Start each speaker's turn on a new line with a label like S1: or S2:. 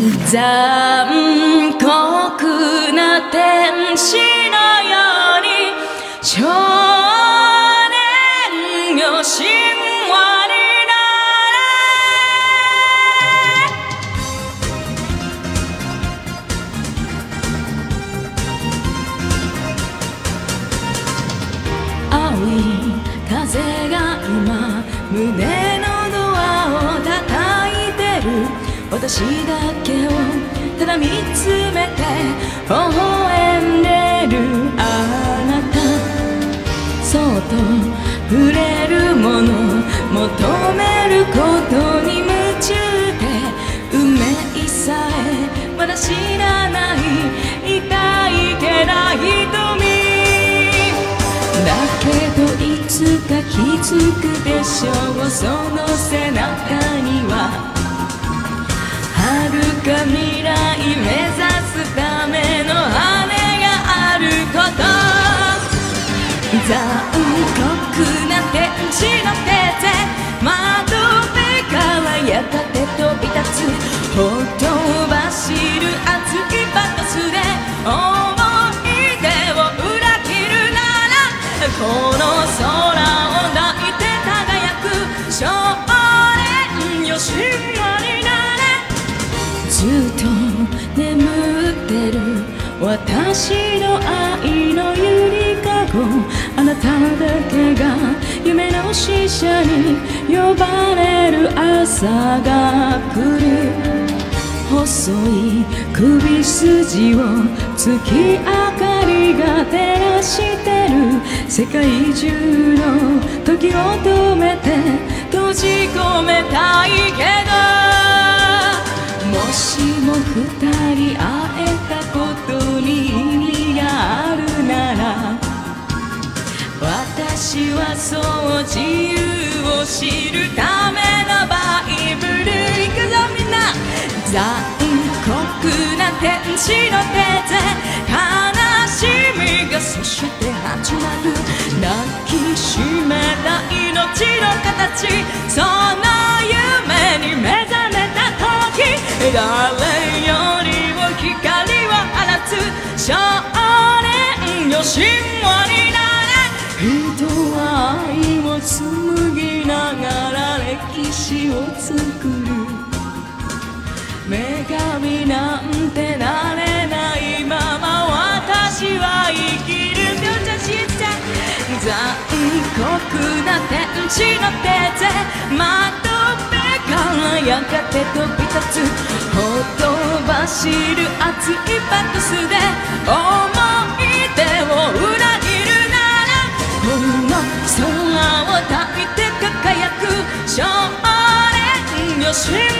S1: 残酷な天使のように少年よ神話になれ。青い風が今胸私だけをただ見つめて微笑んでるあなたそっと触れるもの求めることに夢中で運命さえまだ知らない痛いけな瞳。だけどいつか気づくでしょう。その背中には遥か未来目指すための羽があること残酷な天使の手で窓辺からやがて飛び立つほとばしる熱いバトスで思い出を裏切るならこの空を抱いて輝くてる私の愛のゆりかごあなただけが夢の使者に呼ばれ。る朝が来る細い首筋を月明かりが照らしてる。世界中の時を止めて閉じ込めたいけどもしも二人そう自由を知るためのバイブル行くぞみんな残酷な天使の手で悲しみがそして始まる抱きしめた命の形その夢に目覚めた時誰よりも光を放つ少年よ神神なんてなれないまま私は生きるぴょんちゃしんちゃん残酷な天使の手で窓辺からやがて飛び立つほとばしる熱いバトスで思い出を裏切るならこの空を抱いて輝く少年よ神話になる。